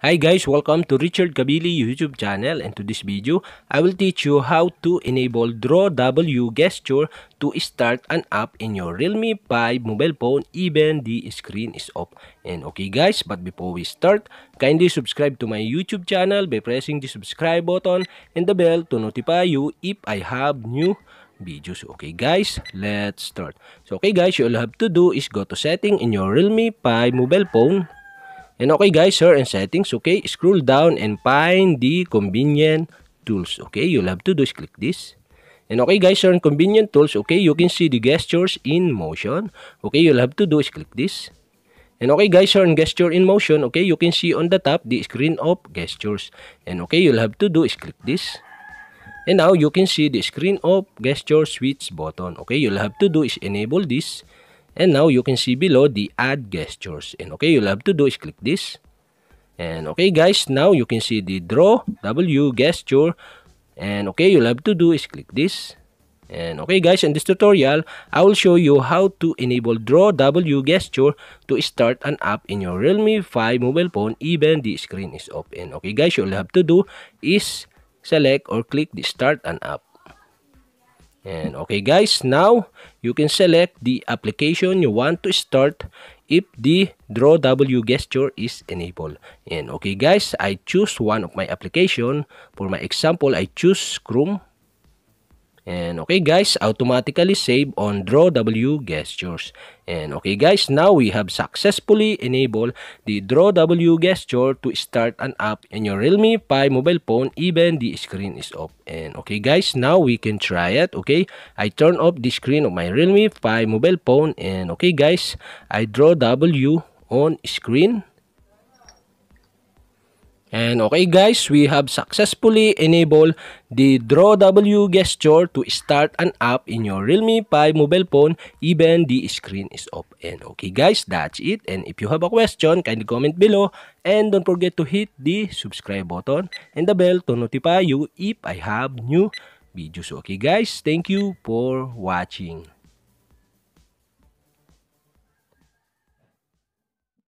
Hi guys, welcome to Richard Kabili YouTube channel and to this video, I will teach you how to enable Draw W gesture to start an app in your Realme 5 mobile phone even the screen is off. And okay guys, but before we start, kindly subscribe to my YouTube channel by pressing the subscribe button and the bell to notify you if I have new videos. Okay guys, let's start. So okay guys, all have to do is go to setting in your Realme 5 mobile phone And okay guys, here in settings, okay, scroll down and find the convenient tools. Okay, you'll have to do is click this. And okay guys, here in convenient tools, okay, you can see the gestures in motion. Okay, you'll have to do is click this. And okay guys, here in gesture in motion, okay, you can see on the top the screen of gestures. And okay, you'll have to do is click this. And now you can see the screen of gesture switch button. Okay, you'll have to do is enable this. And now you can see below the add gestures. And okay, you'll have to do is click this. And okay guys, now you can see the draw W gesture. And okay, you'll have to do is click this. And okay guys, in this tutorial, I will show you how to enable draw W gesture to start an app in your Realme 5 mobile phone even the screen is open. Okay guys, you'll have to do is select or click the start an app. And okay guys, now you can select the application you want to start if the draw W gesture is enabled. And okay guys, I choose one of my application. For my example, I choose Chrome. And okay guys, automatically save on draw W gestures. And okay guys, now we have successfully enabled the draw W gesture to start an app in your Realme 5 mobile phone even the screen is off. And okay guys, now we can try it. Okay, I turn off the screen of my Realme 5 mobile phone and okay guys, I draw W on screen And okay guys, we have successfully enabled the Draw W gesture to start an app in your Realme 5 mobile phone even the screen is off. And okay guys, that's it. And if you have a question, kindly comment below. And don't forget to hit the subscribe button and the bell to notify you if I have new videos. Okay guys, thank you for watching.